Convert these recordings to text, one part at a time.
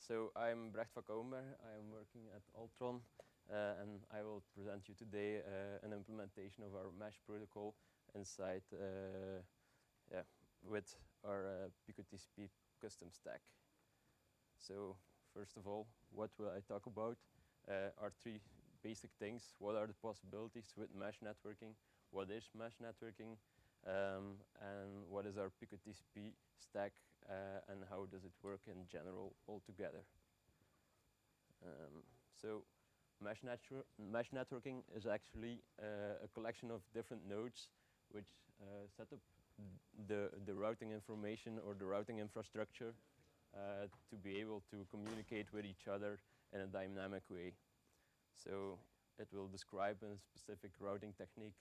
So I'm Brecht van Kouwenberg. I am working at Altran uh, and I will present you today uh, an implementation of our mesh protocol inside uh, yeah, with our uh, PicoTCP custom stack. So first of all, what will I talk about? Uh, are three basic things. What are the possibilities with mesh networking? What is mesh networking? Um, and what is our PicoTCP stack uh, and how does it work in general altogether? Um, so mesh, mesh, networking is actually uh, a collection of different nodes which uh, set up the, the routing information or the routing infrastructure uh, to be able to communicate with each other in a dynamic way. So it will describe a specific routing technique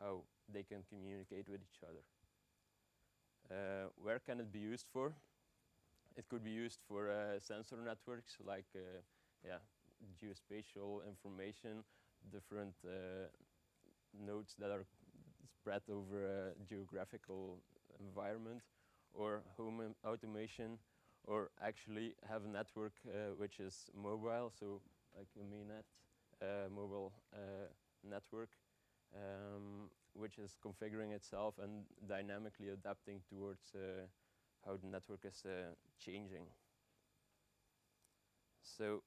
how they can communicate with each other. Uh, where can it be used for? It could be used for uh, sensor networks like uh, yeah, geospatial information, different uh, nodes that are spread over a geographical environment, or home automation, or actually have a network uh, which is mobile, so like a uh, mobile network um, which is configuring itself and dynamically adapting towards uh, how the network is uh, changing. So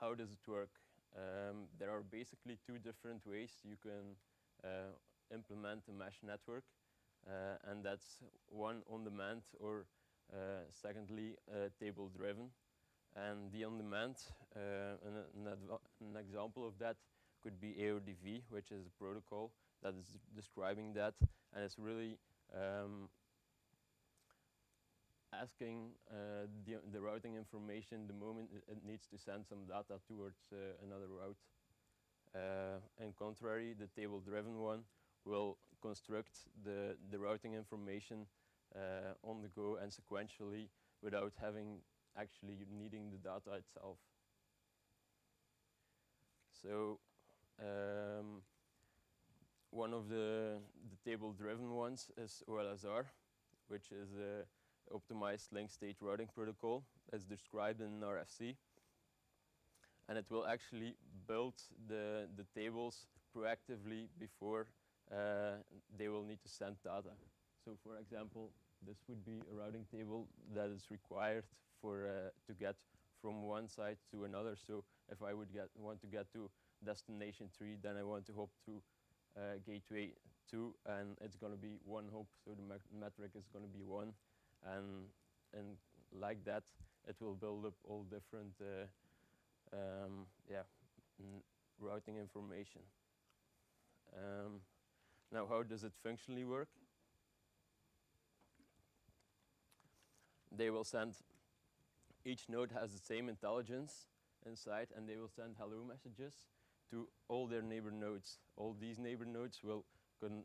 how does it work? Um, there are basically two different ways you can uh, implement a mesh network uh, and that's one on-demand or uh, secondly uh, table-driven. And the on-demand, an, an, an example of that could be AODV, which is a protocol that is describing that, and it's really um, asking uh, the, the, routing information the moment it, needs to send some data towards uh, another route. Uh, and contrary, the table-driven one will construct the, the routing information uh, on the go and sequentially without having actually needing the data itself. So um, one of the, the table-driven ones is OLSR, which is a optimized link state routing protocol as described in RFC. And it will actually build the, the tables proactively before uh, they will need to send data. So for example, this would be a routing table that is required for uh, to get from one side to another. So if I would get, want to get to destination 3, then I want to hop to uh, gateway 2, and it's going to be one hop, so the metric is going to be 1. And, and like that, it will build up all different uh, um, yeah, routing information. Um, now, how does it functionally work? They will send, each node has the same intelligence inside, and they will send hello messages to all their neighbor nodes. All these neighbor nodes will con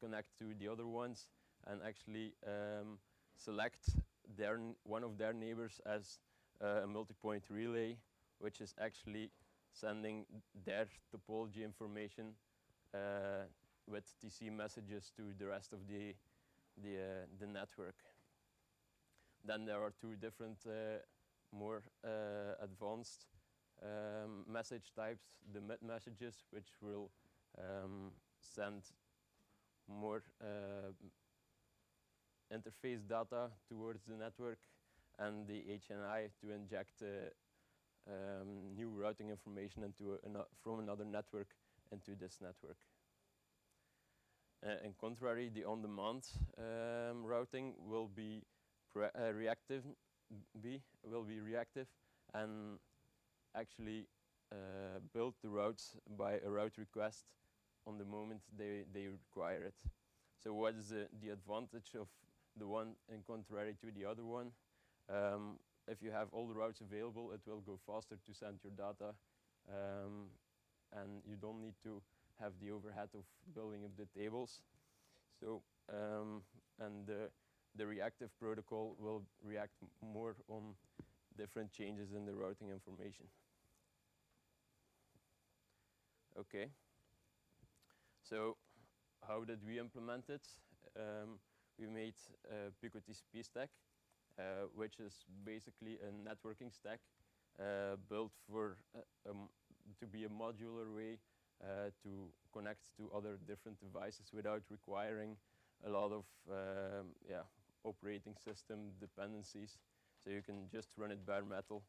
connect to the other ones and actually um, select their one of their neighbors as uh, a multi-point relay, which is actually sending their topology information uh, with TC messages to the rest of the the, uh, the network. Then there are two different, uh, more uh, advanced um, message types, the mid messages, which will um, send more uh, interface data towards the network and the HNI to inject uh, um, new routing information into a, from another network into this network. Uh, in contrary, the on-demand um, routing will be uh, reactive, be, will be reactive and actually uh, build the routes by a route request on the moment they, they require it. So what is the, the advantage of the one in contrary to the other one? Um, if you have all the routes available, it will go faster to send your data um, and you don't need to have the overhead of building up the tables. So, um, and the, the reactive protocol will react more on different changes in the routing information. Okay. So how did we implement it? Um, we made a Pico TCP stack uh, which is basically a networking stack uh, built for uh, um, to be a modular way uh, to connect to other different devices without requiring a lot of um, yeah operating system dependencies. So you can just run it bare metal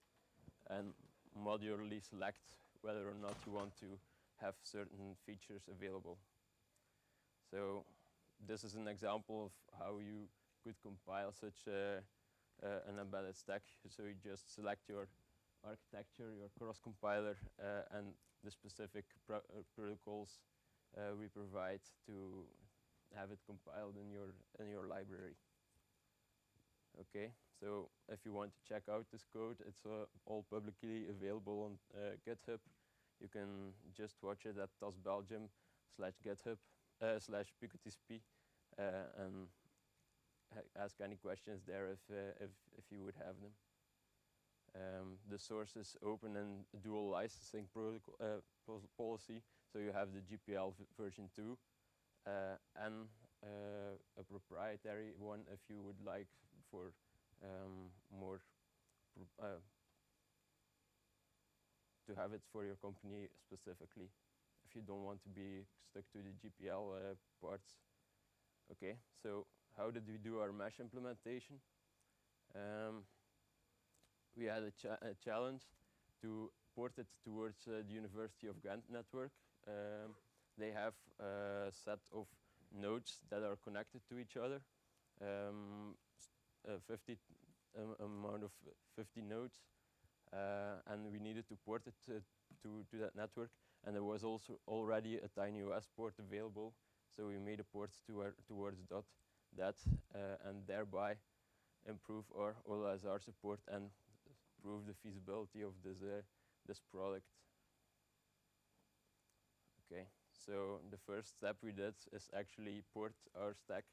and modularly select whether or not you want to have certain features available. So this is an example of how you could compile such a, uh, an embedded stack. So you just select your architecture, your cross compiler, uh, and the specific pro uh, protocols uh, we provide to have it compiled in your in your library. Okay, so if you want to check out this code, it's uh, all publicly available on uh, GitHub. You can just watch it at TASS Belgium slash GitHub uh, slash PicoTCP uh, and ask any questions there if, uh, if, if you would have them. Um, the source is open and dual licensing protocol uh, policy, so you have the GPL version 2 and a proprietary one if you would like for um, more uh, to have it for your company specifically if you don't want to be stuck to the GPL uh, parts. Okay, so how did we do our mesh implementation? Um, we had a, cha a, challenge to port it towards uh, the University of Ghent network. Um, they have a set of nodes that are connected to each other. Um, 50 um, amount of 50 nodes, uh, and we needed to port it to, to, to that network. And there was also already a TinyOS port available, so we made a port to our, towards dot, that, uh, and thereby improve our OLSR support and prove the feasibility of this uh, this product. Okay, so the first step we did is actually port our stack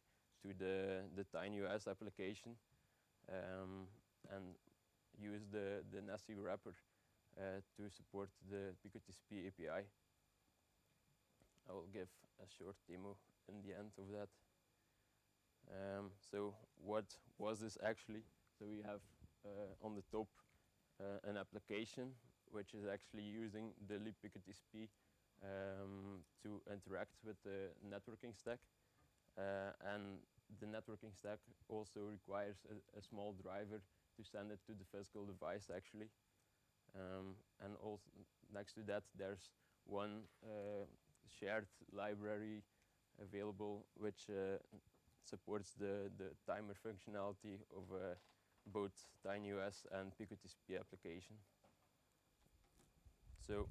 to the, the TinyOS application um, and use the, the nesC wrapper uh, to support the PicoTCP API. I will give a short demo in the end of that. Um, so what was this actually? So we have uh, on the top uh, an application which is actually using the libPicoTCP um, to interact with the networking stack. Uh, and the networking stack also requires a, a, small driver to send it to the physical device actually. Um, and also next to that there's one uh, shared library available which uh, supports the, the timer functionality of uh, both TinyOS and PicoTCP application. So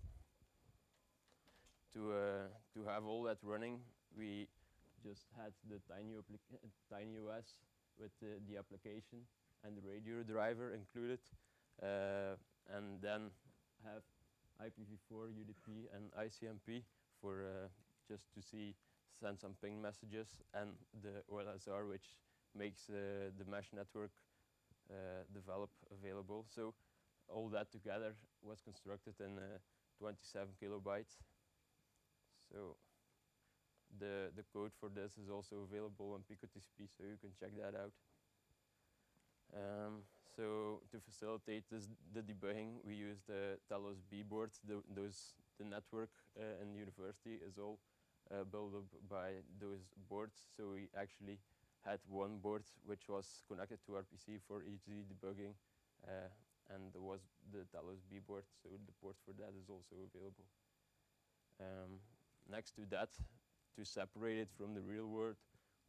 to, uh, to have all that running, we just had the tiny, tiny with the, the, application and the radio driver included, uh, and then have IPv4, UDP, and ICMP for uh, just to see send some ping messages, and the OLSR, which makes uh, the mesh network uh, develop available. So all that together was constructed in uh, 27 kilobytes. So the, the code for this is also available on PicoTCP, so you can check that out. Um, so to facilitate this, the debugging, we use the TelosB board. The, those, the network uh, in the university is all uh, built up by those boards. So we actually had one board which was connected to our PC for easy debugging, uh, and there was the TelosB board, so the port for that is also available. Um, next to that, to separate it from the real world,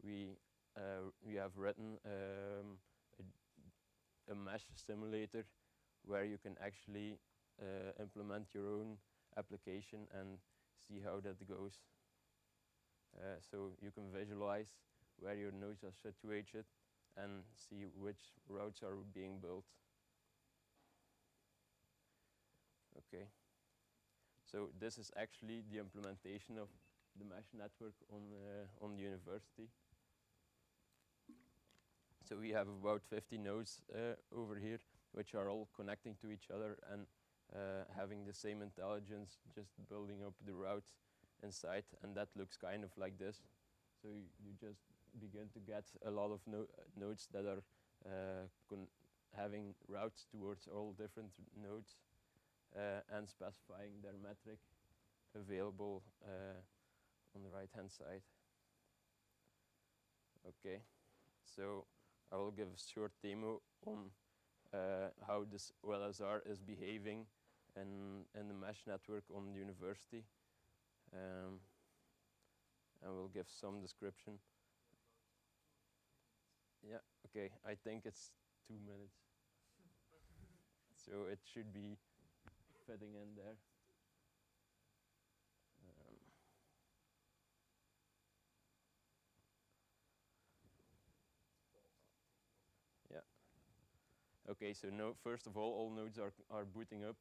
we uh, we have written um, a, mesh simulator where you can actually uh, implement your own application and see how that goes. Uh, so you can visualize where your nodes are situated and see which routes are being built. Okay. So this is actually the implementation of the mesh network on, uh, on the university. So we have about 50 nodes uh, over here, which are all connecting to each other and uh, having the same intelligence, just building up the routes inside, and that looks kind of like this. So you, you just begin to get a lot of no nodes that are uh, having routes towards all different nodes uh, and specifying their metric available uh, on the right hand side. Okay, so I will give a short demo on uh, how this OLSR is behaving in, in the mesh network on the university. Um, and we'll give some description. Yeah, okay, I think it's two minutes. so it should be fitting in there. Okay, so no, first of all, all nodes are, are booting up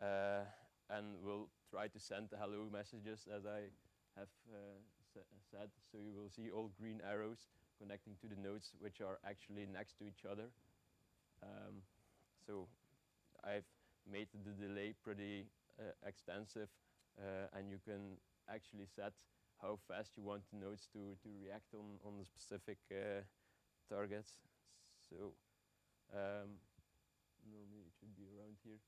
uh, and we'll try to send the hello messages as I have uh, sa- said. So you will see all green arrows connecting to the nodes which are actually next to each other. Um, so I've made the delay pretty uh, extensive uh, and you can actually set how fast you want the nodes to, to react on, on the specific uh, targets. So um, normally it should be around here.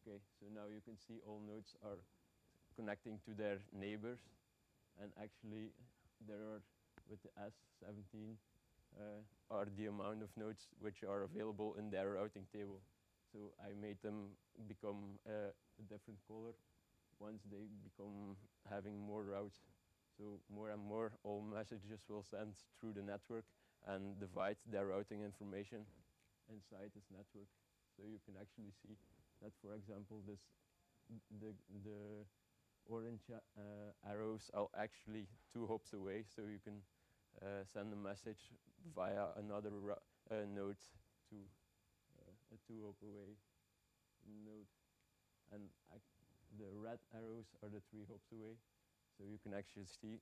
Okay, so now you can see all nodes are connecting to their neighbors and actually there are with the S17 uh, are the amount of nodes which are available in their routing table. So I made them become uh, a different color once they become having more routes. So more and more all messages will send through the network and divide their routing information inside this network. So you can actually see that, for example, this the the orange uh, arrows are actually two hops away, so you can uh, send a message via another uh, node to uh, a two hop away node, and the red arrows are the three hops away. So you can actually see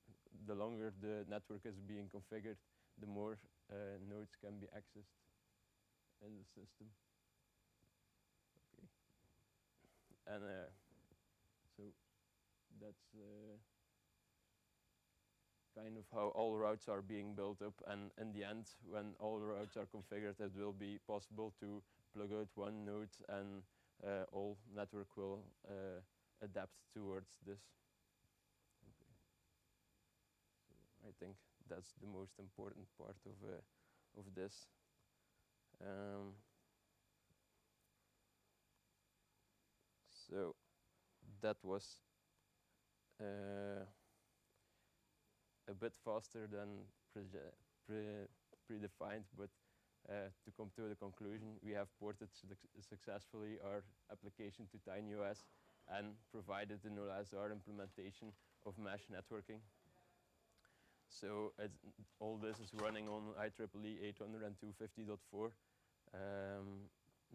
the longer the network is being configured, the more uh, nodes can be accessed in the system. Okay. And uh, so that's uh, kind of how all routes are being built up. And in the end, when all routes are configured, it will be possible to plug out one node and uh, all network will uh, adapt towards this. Okay. So I think that's the most important part of uh, of this. Um, so that was uh, a bit faster than preje- pre- predefined, but uh, to come to the conclusion, we have ported suc- successfully our application to TinyOS and provided an OLSR implementation of mesh networking. So all this is running on IEEE 802.15.4 um,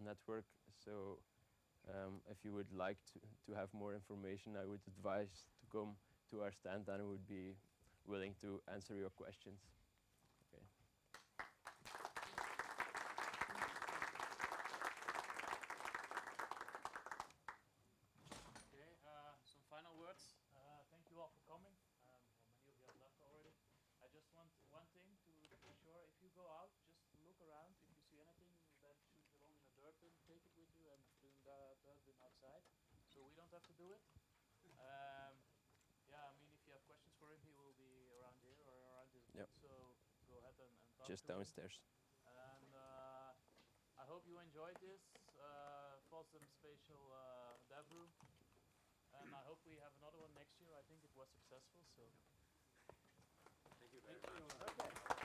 network. So um, if you would like to, to have more information, I would advise to come to our stand and we would be willing to answer your questions. have to do it. Um, yeah, I mean, if you have questions for him, he will be around here or around his yep. so go ahead and, and talk Just downstairs. And uh, I hope you enjoyed this uh, FOSDEM Spatial uh, Dev Room. And I hope we have another one next year. I think it was successful, so... Thank you very Thank much. You. Okay.